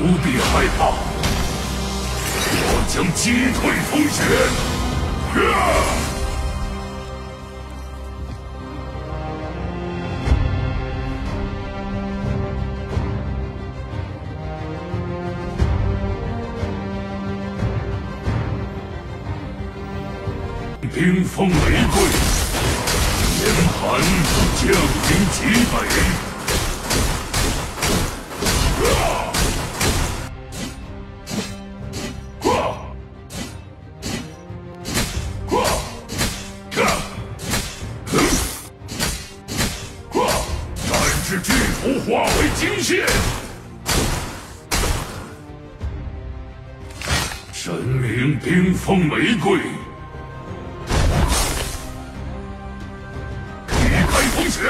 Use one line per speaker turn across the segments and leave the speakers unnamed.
不必害怕，我将击退风雪。冰封玫瑰，严寒降临极北。是巨图化为金线，神灵冰封玫瑰。雪，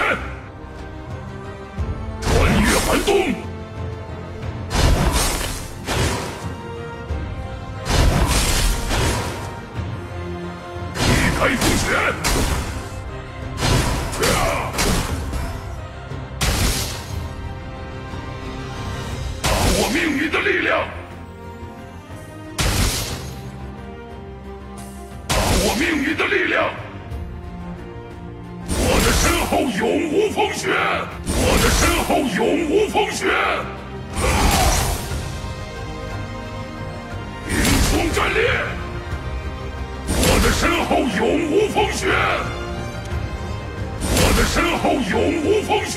穿越寒冬，劈开风雪，命运的力量，把握命运的力量。我的身后永无风雪，我的身后永无风雪。冰封战裂，我的身后永无风雪，我的身后永无风雪。